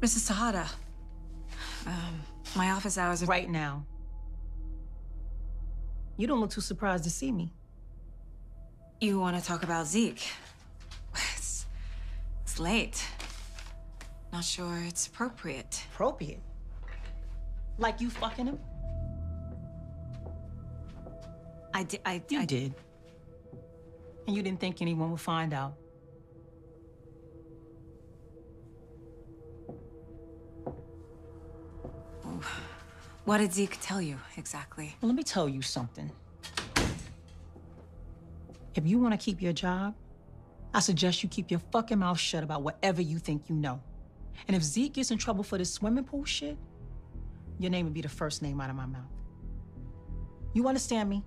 Mrs. Tejada, um, my office hours are... Right now. You don't look too surprised to see me. You want to talk about Zeke? It's, it's late. Not sure it's appropriate. Appropriate? Like you fucking him? I did. I, You I did. And you didn't think anyone would find out. What did Zeke tell you exactly? Well, let me tell you something. If you want to keep your job, I suggest you keep your fucking mouth shut about whatever you think you know. And if Zeke gets in trouble for this swimming pool shit, your name would be the first name out of my mouth. You understand me?